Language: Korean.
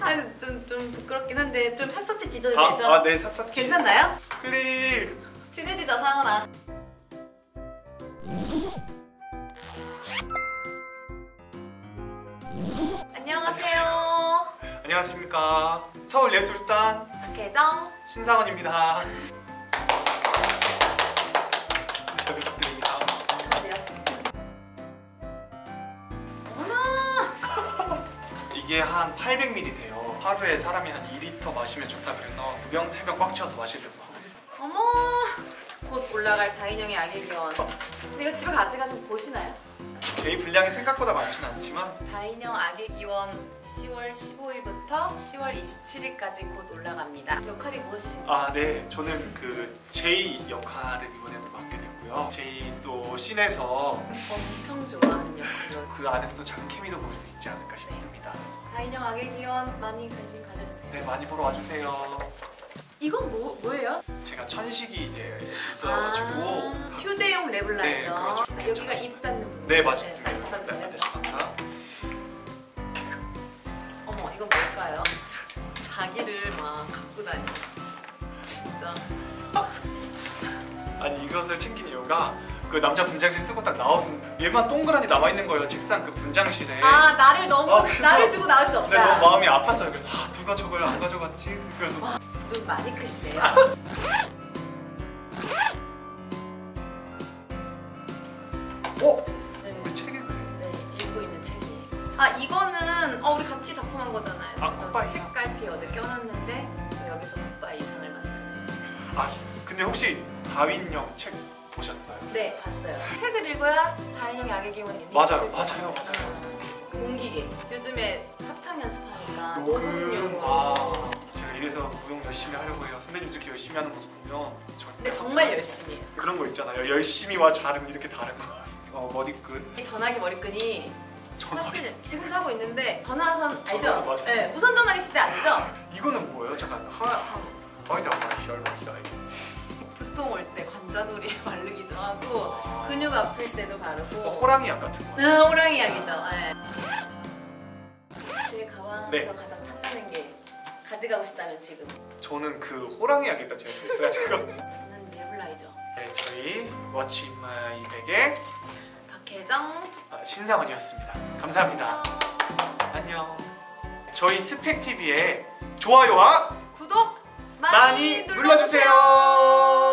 아니 좀, 좀 부끄럽긴 한데 좀 샅샅이 뒤져도 아, 되죠? 아, 네, 샅샅이. 괜찮나요? 클릭. 친해지자 상원아 안녕하세요 안녕하십니까. 서울예술단 박혜정 신상원입니다. 잘 부탁드립니다. 이게 한 800ml 돼요. 하루에 사람이 한 2리터 마시면 좋다 그래서 2병, 3병 꽉 채워서 마시려고 하고 있어요. 어머 곧 올라갈 다인형의 아기 기원 근데 이거 집에 가져가서 보시나요? 저희 분량이 생각보다 많지는 않지만 다인형 아기 기원 10월 15일부터 10월 27일까지 곧 올라갑니다 역할이 무엇인가요? 아, 네. 저는 그 제이 역할을 이번에도 맡게 됐고요. 제이 또 씬에서 엄청 좋아하는 역할로 그 안에서도 작은 케미도 볼 수 있지 않을까 싶습니다. 다인형 아기 기원 많이 관심 가져주세요 네, 많이 보러 와주세요. 이건 뭐, 뭐예요? 제가 천식이 이제 있어가지고 아, 가- 휴대용 랩블라이죠 네, 그렇죠. 아, 여기가 입 닫는 부분 네, 맞습니다. 네, 갖다 주세요 네, 됐습니다. 어머 이건 뭘까요? 자기를 막 갖고 다니 진짜 아니 이것을 챙긴 이유가 그 남자 분장실 쓰고 딱 나온 얘만 동그라니 남아 있는 거예요 책상 그 분장실에. 아 나를 너무 아, 그래서- 나를 두고 나올 수 근데 없다 너무 마음이 아팠어요. 그래서 아, 누가 저걸 안 가져갔지? 그래서 눈 많이 크시네요 어? 네, 우리 책 읽으세요. 네, 읽고 있는 책이에요 아 이거는 어 우리 같이 작품한 거잖아요 아, 콧바이 이상? 책갈피 어제 껴놨는데 여기서 콧바이 이상을 만나요 아 근데 혹시 다윈 형 책 보셨어요? 네 봤어요 책을 읽어야 다인형의 악의 기운이 맞아요, 맞아요. 맞아요. 공기계 요즘에 합창 연습하니까 녹음 아 제가 이래서 무용 열심히 하려고 해요. 선배님들 이렇게 열심히 하는 모습 보면 근데 정말. 열심히 해요 그런 거 있잖아요. 열심히와 잘은 이렇게 다른 거. 어 머리끈. 이 전화기 머리끈이. 사실 지금도 하고 있는데 전화선 알죠? 맞아요. 네, 무선 전화기 시대 아니죠? 이거는 뭐예요? 잠깐 하하 하이다 마이셜마이다 두통 올 때 관자놀이에 바르기도 하고 근육 아플 때도 바르고 어, 호랑이 약 같은 거. 응, 호랑이 약이죠. 네. 제일 가방에서 네. 가장 탐나는 게 가져가고 싶다면 지금 저는 그 호랑이 약 일단 제가 들었어요 지금. 저는 네블라이죠. 네 저희 워치 마이 백의 박혜정 아, 신상원이었습니다. 감사합니다. 안녕. 저희 스펙 TV에 좋아요와 구독 많이, 많이 눌러주세요. 눌러주세요.